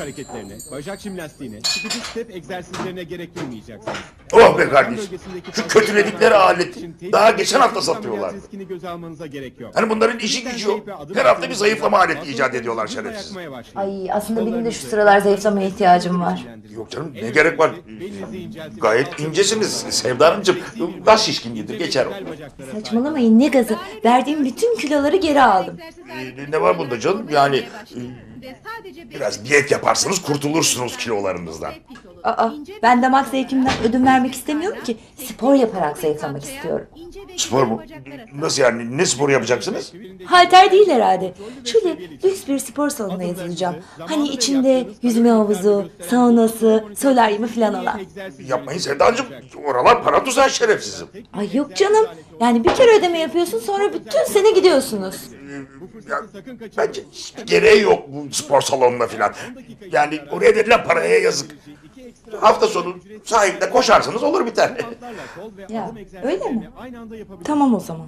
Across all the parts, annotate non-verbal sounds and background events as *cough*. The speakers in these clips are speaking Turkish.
hareketlerine, bacak jimnastiğine, sıkıcı step egzersizlerine gerek duymayacaksınız. Oh be kardeşim. Şu kötüledikleri aleti daha geçen hafta satıyorlar. Riskini göze almanıza gerek yok. Hani bunların işi gücü yok. Her hafta bir zayıflama aleti icat ediyorlar şerefsiz. Ay aslında benim de şu sıralar zayıflamaya ihtiyacım var. Yok canım ne gerek var? Gayet incesiniz Sevda Hanımcığım. Gaz şişkin getir geçer o. Saçmalamayın ne gazı. Verdiğim bütün kiloları geri aldım. Ee, ne var bunda canım? Yani biraz diyet yaparsınız kurtulursunuz kilolarınızdan. Aa, ben damak zevkimden ödün vermek istemiyorum ki. Spor yaparak zayıflamak istiyorum. Spor mu? Nasıl yani? Ne spor yapacaksınız? Halter değil herhalde. Şöyle lüks bir spor salonuna yazılacağım. Hani içinde yüzme havuzu, saunası, solaryumu falan olan. Yapmayın Sevda Hanımcığım. Oralar para tuzağı şerefsizim. Ay yok canım. Yani bir kere ödeme yapıyorsun sonra bütün sene gidiyorsunuz. Ya, bence hiçbir gereği yok bu spor salonuna filan. Yani oraya verilen paraya yazık. Hafta sonu sahilde koşarsınız olur biter. *laughs* Ya öyle mi? Tamam o zaman.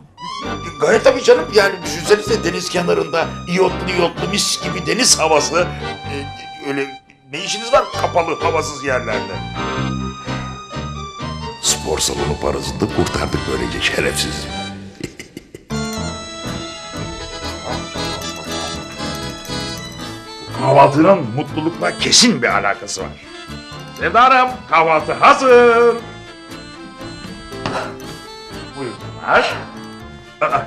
Gayet tabii canım yani düşünsenize deniz kenarında iyotlu iyotlu mis gibi deniz havası. Ee, öyle ne işiniz var kapalı havasız yerlerde? Spor salonu parasını da kurtardık böylece şerefsiz. Kahvaltının mutlulukla kesin bir alakası var. Sevda Hanım kahvaltı hazır. Buyursunlar. Aa,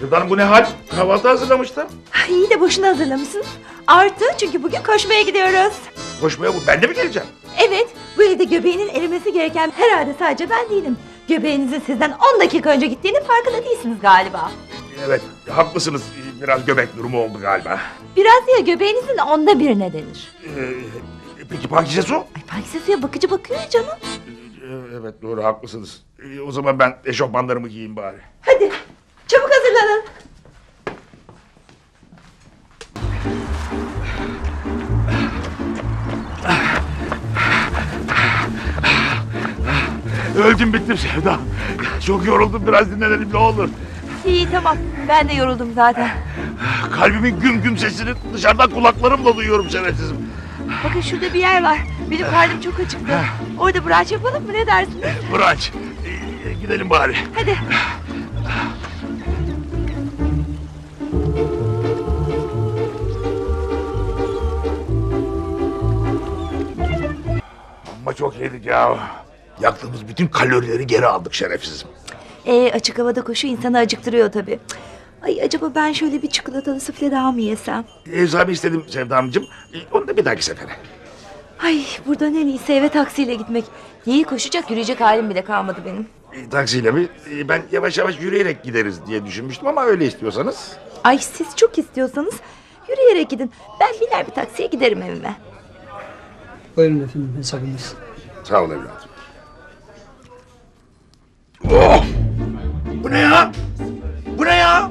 Sevda Hanım bu ne hal? Kahvaltı hazırlamıştım. İyi de boşuna hazırlamışsın. Artı çünkü bugün koşmaya gidiyoruz. Koşmaya bu ben de mi geleceğim? Evet, bu evde göbeğinin erimesi gereken herhalde sadece ben değilim. Göbeğinizin sizden 10 dakika önce gittiğinin farkında değilsiniz galiba. Evet haklısınız biraz göbek durumu oldu galiba. Biraz ya göbeğinizin onda birine denir. Ee, peki Pakize Su? Ay Pakize suya bakıcı bakıyor ya canım. Ee, evet doğru haklısınız. Ee, o zaman ben eşofmanlarımı giyeyim bari. Hadi çabuk hazırlanın. Öldüm bittim Sevda. Çok yoruldum biraz dinlenelim ne olur. İyi tamam ben de yoruldum zaten. Kalbimin güm güm sesini dışarıdan kulaklarımla duyuyorum şerefsizim. Bakın şurada bir yer var. Benim karnım çok acıktı. Orada brunch yapalım mı ne dersiniz? Bıraç. Ee, gidelim bari. Hadi. Ama çok yedik ya. Yaktığımız bütün kalorileri geri aldık şerefsizim. Ee, açık havada koşu insanı acıktırıyor tabii. Ay acaba ben şöyle bir çikolatalı sufle daha mı yesem? Sahibi istedim Sevda Hanımcığım. Ee, Onu da bir dahaki sefere. Ay buradan en iyisi eve taksiyle gitmek. Değil koşacak yürüyecek halim bile kalmadı benim. E, taksiyle mi? E, ben yavaş yavaş yürüyerek gideriz diye düşünmüştüm ama öyle istiyorsanız. Ay siz çok istiyorsanız yürüyerek gidin. Ben biner bir taksiye giderim evime. Buyurun efendim hesabınız. Sağ ol evladım. Oh! Bu ne ya? Bu ne ya?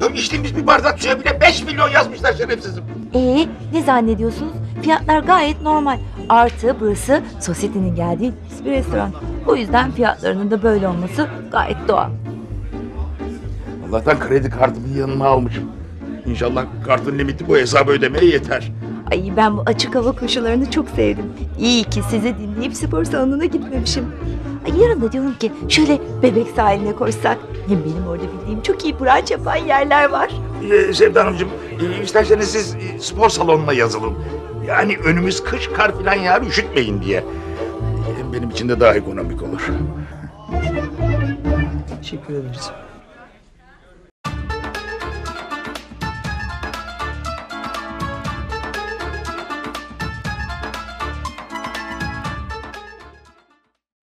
Ya içtiğimiz bir bardak suya bile 5 milyon yazmışlar şerefsizim. Ee ne zannediyorsunuz? Fiyatlar gayet normal. Artı burası sosyetenin geldiği bir restoran. O yüzden fiyatlarının da böyle olması gayet doğal. Allah'tan kredi kartımı yanıma almışım. İnşallah kartın limiti bu hesabı ödemeye yeter. Ay ben bu açık hava koşularını çok sevdim. İyi ki sizi dinleyip spor salonuna gitmemişim. Ay yarın da diyorum ki şöyle bebek sahiline koşsak. Hem benim orada bildiğim çok iyi brunch yapan yerler var. Ee, Sevda Hanımcığım, e, isterseniz siz e, spor salonuna yazılın. Yani önümüz kış kar filan yağar üşütmeyin diye. Hem benim için de daha ekonomik olur. Teşekkür ederiz.